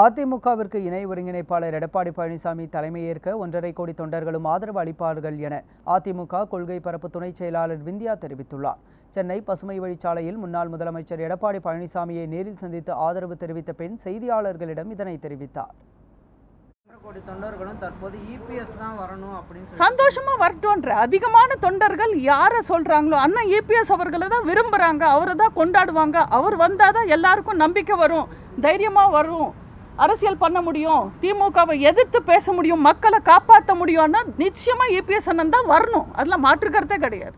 அதிமுகவிற்கு இணை ஒருங்கிணைப்பாளர் எடப்பாடி பழனிசாமி தலைமையேற்க ஒன்றரை கோடி தொண்டர்களும் ஆதரவு அளிப்பார்கள் என அதிமுக கொள்கை பரப்பு துணைச் செயலாளர் விந்தியா தெரிவித்துள்ளார். சென்னை பசுமை வழிச்சாலையில் முன்னாள் முதலமைச்சர் எடப்பாடி பழனிசாமியை நேரில் சந்தித்து ஆதரவு தெரிவித்த பின் செய்தியாளர்களிடம் இதனை தெரிவித்தார். ஒன்றரை கோடி தொண்டர்களும் தற்போது இபிஎஸ் தான் வரணும் அப்படின்னு சொல்லி சந்தோஷமா வரட்டும்ன்ற அதிகமான தொண்டர்கள் யாரை சொல்றாங்களோ அண்ணன் இபிஎஸ் அவர்களை தான் விரும்புறாங்க. அவரை தான் கொண்டாடுவாங்க. அவர் வந்தாதான் எல்லாருக்கும் நம்பிக்கை வரும். தைரியமா வரும். அரசியல் பண்ண முடியும் திமுகவை எதிர்த்து பேச முடியும் மக்களை காப்பாற்ற முடியும்னா நிச்சயமாக இபிஎஸ் அண்ணன் தான் வரணும். அதில் மாற்று கருத்தே கிடையாது.